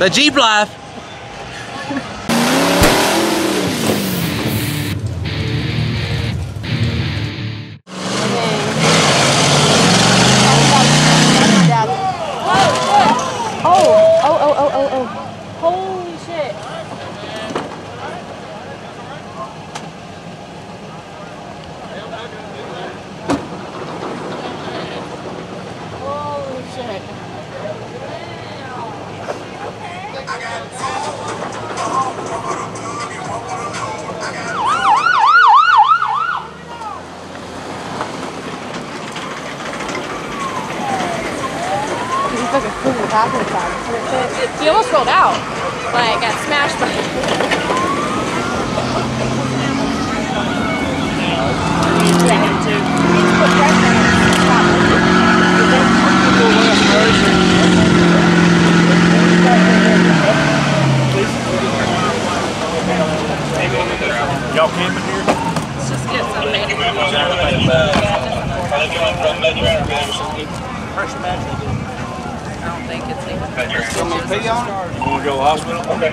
The Jeep life. He's like a with apple He almost rolled out. Like, got smashed by Y'all camping here? Let's just get something. I don't think it's even. You wanna go to the hospital? Okay.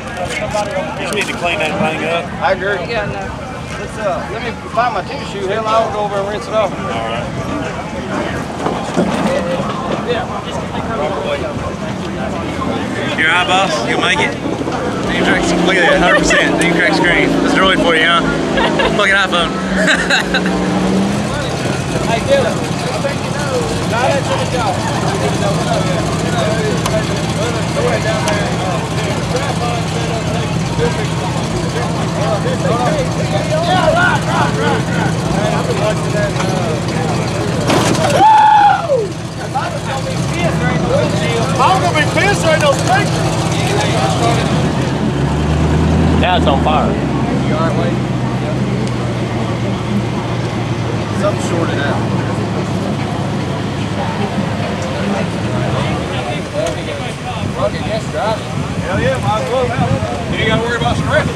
Just need to clean that thing up. I agree. You got no. Let's, uh, let me find my tissue. Hell, I'll go over and rinse it off. Your eye, boss? You'll make it? You look at that, 100%. You can crack screen. That's droid for you, huh? Fucking iPhone. I. Now that's right, right, right, right. Gonna be pissed picture. Now on fire. Yep. Something shorted out. Rocket. Hell yeah, might as well. You ain't got to worry about scrapping.